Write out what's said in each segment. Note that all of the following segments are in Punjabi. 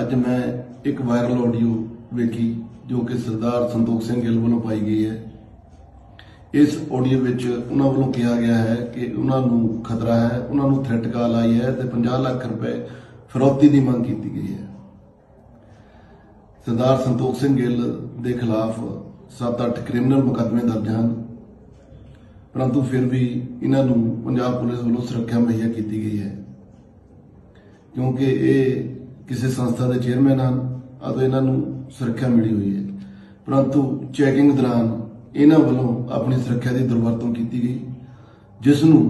ਅੱਜ ਮੈਂ ਇੱਕ ਵਾਇਰਲ ਆਡੀਓ ਵੇਖੀ, ਜੋ ਕਿ ਸਰਦਾਰ ਸੰਤੋਖ ਸਿੰਘ ਗਿੱਲ ਵੱਲੋਂ ਪਾਈ ਗਈ ਹੈ। ਇਸ ਆਡੀਓ ਵਿੱਚ ਉਹਨਾਂ ਵੱਲੋਂ ਕਿਹਾ ਗਿਆ ਹੈ ਕਿ ਉਹਨਾਂ ਨੂੰ ਖਤਰਾ ਹੈ, ਉਹਨਾਂ ਨੂੰ ਥ੍ਰੈਟ ਕਾਲ ਆਈ ਹੈ ਤੇ 50 ਲੱਖ ਰੁਪਏ ਫਰੋਤੀ ਦੀ ਮੰਗ ਕੀਤੀ ਗਈ ਹੈ। ਸਰਦਾਰ ਸੰਤੋਖ ਸਿੰਘ ਗਿੱਲ ਦੇ ਖਿਲਾਫ 7-8 ਕ੍ਰਿਮੀਨਲ ਮੁਕੱਦਮੇ ਦਰਜ ਹਨ। ਪਰੰਤੂ ਫਿਰ ਵੀ ਇਹਨਾਂ ਨੂੰ ਪੰਜਾਬ ਪੁਲਿਸ ਵੱਲੋਂ ਸੁਰੱਖਿਆ ਮੁਹੱਈਆ ਕੀਤੀ ਗਈ ਹੈ। ਕਿਉਂਕਿ ਇਹ ਕਿਸੇ ਸੰਸਥਾ ਦੇ ਚੇਅਰਮੈਨ ਹਨ ਅਤੇ ਇਹਨਾਂ ਨੂੰ ਸੁਰੱਖਿਆ ਮਿਲੀ ਹੋਈ ਹੈ। ਪਰੰਤੂ ਚੈਕਿੰਗ ਦੌਰਾਨ ਇਹਨਾਂ ਵੱਲੋਂ ਆਪਣੀ ਸੁਰੱਖਿਆ ਦੀ ਦੁਰਵਰਤੋਂ ਕੀਤੀ ਗਈ, ਜਿਸ ਨੂੰ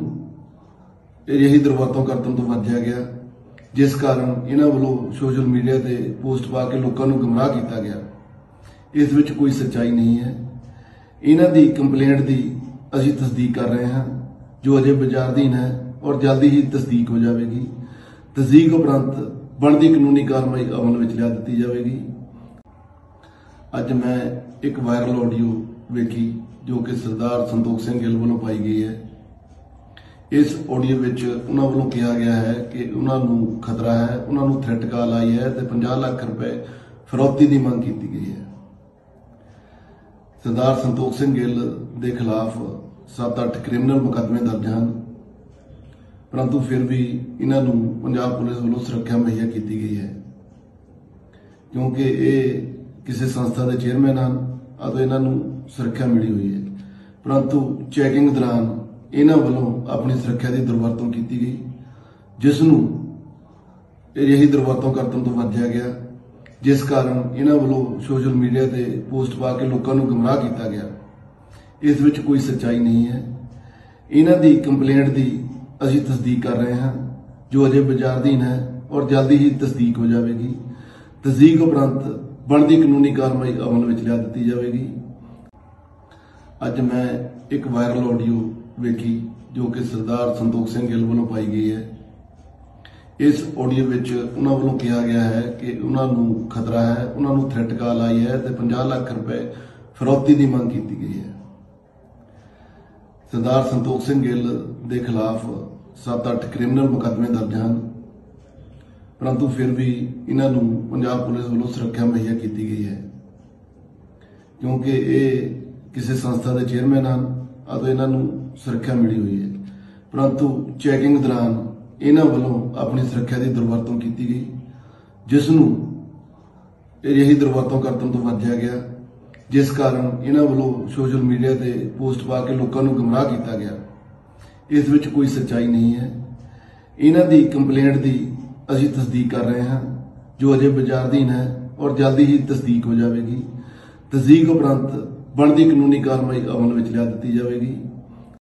ਅਜਿਹੀ ਦੁਰਵਰਤੋਂ ਕਰਨ ਤੋਂ ਵਰਜਿਆ ਗਿਆ, ਜਿਸ ਕਾਰਨ ਇਹਨਾਂ ਵੱਲੋਂ ਸੋਸ਼ਲ ਮੀਡੀਆ ਤੇ ਪੋਸਟ ਪਾ ਕੇ ਲੋਕਾਂ ਨੂੰ ਗੁੰਮਰਾਹ ਕੀਤਾ ਗਿਆ। ਇਸ ਵਿੱਚ ਕੋਈ ਸੱਚਾਈ ਨਹੀਂ ਹੈ। ਇਹਨਾਂ ਦੀ ਕੰਪਲੇਂਟ ਦੀ ਅਸੀਂ ਤਸਦੀਕ ਕਰ ਰਹੇ ਹਾਂ, ਜੋ ਅਜੇ ਵਿਚਾਰਧੀਨ ਹੈ ਔਰ ਜਲਦੀ ਹੀ ਤਸਦੀਕ ਹੋ ਜਾਵੇਗੀ। ਤਸਦੀਕ ਉਪਰੰਤ ਬਣਦੀ ਕਾਨੂੰਨੀ ਕਾਰਵਾਈ ਅਮਲ ਵਿੱਚ ਲਿਆ ਦਿੱਤੀ ਜਾਵੇਗੀ। ਅੱਜ ਮੈਂ ਇੱਕ ਵਾਇਰਲ ਆਡੀਓ ਵੇਖੀ, ਜੋ ਕਿ ਸਰਦਾਰ ਸੰਤੋਖ ਸਿੰਘ ਗਿੱਲ ਵੱਲੋਂ ਪਾਈ ਗਈ ਹੈ। ਇਸ ਆਡੀਓ ਵਿੱਚ ਉਹਨਾਂ ਵੱਲੋਂ ਕਿਹਾ ਗਿਆ ਹੈ ਕਿ ਉਹਨਾਂ ਨੂੰ ਖਤਰਾ ਹੈ, ਉਹਨਾਂ ਨੂੰ ਥ੍ਰੈਟ ਕਾਲ ਆਈ ਹੈ ਤੇ 50 ਲੱਖ ਰੁਪਏ ਫਰੋਤੀ ਦੀ ਮੰਗ ਕੀਤੀ ਗਈ ਹੈ। ਸਰਦਾਰ ਸੰਤੋਖ ਸਿੰਘ ਗਿੱਲ ਦੇ ਖਿਲਾਫ 7-8 ਕ੍ਰਿਮੀਨਲ ਮੁਕੱਦਮੇ ਦਰਜ ਹਨ। ਪਰੰਤੂ ਫਿਰ ਵੀ ਇਹਨਾਂ ਨੂੰ ਪੰਜਾਬ ਪੁਲਿਸ ਵੱਲੋਂ ਸੁਰੱਖਿਆ ਮੁਹੱਈਆ ਕੀਤੀ ਗਈ ਹੈ। ਕਿਉਂਕਿ ਇਹ ਕਿਸੇ ਸੰਸਥਾ ਦੇ ਚੇਅਰਮੈਨ ਹਨ ਅਤੇ ਇਹਨਾਂ ਨੂੰ ਸੁਰੱਖਿਆ ਮਿਲੀ ਹੋਈ ਹੈ। ਪਰੰਤੂ ਚੈਕਿੰਗ ਦੌਰਾਨ ਇਹਨਾਂ ਵੱਲੋਂ ਆਪਣੀ ਸੁਰੱਖਿਆ ਦੀ ਦੁਰਵਰਤੋਂ ਕੀਤੀ ਗਈ, ਜਿਸ ਨੂੰ ਅਜਿਹੀ ਦੁਰਵਰਤੋਂ ਕਰਨ ਤੋਂ ਵਰਜਿਆ ਗਿਆ, ਜਿਸ ਕਾਰਨ ਇਹਨਾਂ ਵੱਲੋਂ ਸੋਸ਼ਲ ਮੀਡੀਆ ਤੇ ਪੋਸਟ ਪਾ ਕੇ ਲੋਕਾਂ ਨੂੰ ਗੁੰਮਰਾਹ ਕੀਤਾ ਗਿਆ। ਇਸ ਵਿੱਚ ਕੋਈ ਸੱਚਾਈ ਨਹੀਂ ਹੈ। ਇਹਨਾਂ ਦੀ ਕੰਪਲੇਂਟ ਦੀ ਅਸੀਂ ਤਸਦੀਕ ਕਰ ਰਹੇ ਹਾਂ, ਜੋ ਅਜੇ ਵਿਚਾਰਧੀਨ ਹੈ ਔਰ ਜਲਦੀ ਹੀ ਤਸਦੀਕ ਹੋ ਜਾਵੇਗੀ। ਤਸਦੀਕ ਉਪਰੰਤ ਬਣਦੀ ਕਾਨੂੰਨੀ ਕਾਰਵਾਈ ਅਮਲ ਵਿੱਚ ਲਿਆ ਦਿੱਤੀ ਜਾਵੇਗੀ। ਅੱਜ ਮੈਂ ਇੱਕ ਵਾਇਰਲ ਆਡੀਓ ਵੇਖੀ, ਜੋ ਕਿ ਸਰਦਾਰ ਸੰਤੋਖ ਸਿੰਘ ਗਿੱਲ ਵੱਲੋਂ ਪਾਈ ਗਈ ਹੈ। ਇਸ ਆਡੀਓ ਵਿੱਚ ਉਹਨਾਂ ਵੱਲੋਂ ਕਿਹਾ ਗਿਆ ਹੈ ਕਿ ਉਹਨਾਂ ਨੂੰ ਖਤਰਾ ਹੈ, ਉਹਨਾਂ ਨੂੰ ਥ੍ਰੈਟ ਕਾਲ ਆਈ ਹੈ ਤੇ 50 ਲੱਖ ਰੁਪਏ ਫਰੋਤੀ ਦੀ ਮੰਗ ਕੀਤੀ ਗਈ ਹੈ। ਸਰਦਾਰ ਸੰਤੋਖ ਸਿੰਘ ਗਿੱਲ ਦੇ ਖਿਲਾਫ 7-8 ਕ੍ਰਿਮੀਨਲ ਮੁਕੱਦਮੇ ਦਰਜ ਹਨ। ਪਰੰਤੂ ਫਿਰ ਵੀ ਇਹਨਾਂ ਨੂੰ ਪੰਜਾਬ ਪੁਲਿਸ ਵੱਲੋਂ ਸੁਰੱਖਿਆ ਮੁਹੱਈਆ ਕੀਤੀ ਗਈ ਹੈ। ਕਿਉਂਕਿ ਇਹ ਕਿਸੇ ਸੰਸਥਾ ਦੇ ਚੇਅਰਮੈਨ ਹਨ ਅਤੇ ਇਹਨਾਂ ਨੂੰ ਸੁਰੱਖਿਆ ਮਿਲੀ ਹੋਈ ਹੈ। ਪਰੰਤੂ ਚੈਕਿੰਗ ਦੌਰਾਨ ਇਹਨਾਂ ਵੱਲੋਂ ਆਪਣੀ ਸੁਰੱਖਿਆ ਦੀ ਦੁਰਵਰਤੋਂ ਕੀਤੀ ਗਈ, ਜਿਸ ਨੂੰ ਅਜਿਹੀ ਦੁਰਵਰਤੋਂ ਕਰਨ ਤੋਂ ਵਰਜਿਆ ਗਿਆ। ਜਿਸ ਕਾਰਨ ਇਹਨਾਂ ਵੱਲੋਂ ਸੋਸ਼ਲ ਮੀਡੀਆ ਤੇ ਪੋਸਟ ਪਾ ਕੇ ਲੋਕਾਂ ਨੂੰ ਗੁੰਮਰਾਹ ਕੀਤਾ ਗਿਆ। ਇਸ ਵਿੱਚ ਕੋਈ ਸੱਚਾਈ ਨਹੀਂ ਹੈ। ਇਹਨਾਂ ਦੀ ਕੰਪਲੇਂਟ ਦੀ ਅਸੀਂ ਤਸਦੀਕ ਕਰ ਰਹੇ ਹਾਂ, ਜੋ ਅਜੇ ਵਿਚਾਰਧੀਨ ਹੈ ਔਰ ਜਲਦੀ ਹੀ ਤਸਦੀਕ ਹੋ ਜਾਵੇਗੀ। ਤਸਦੀਕ ਉਪਰੰਤ ਬਣਦੀ ਕਾਨੂੰਨੀ ਕਾਰਵਾਈ ਅਮਲ ਵਿੱਚ ਲਿਆ ਦਿੱਤੀ ਜਾਵੇਗੀ।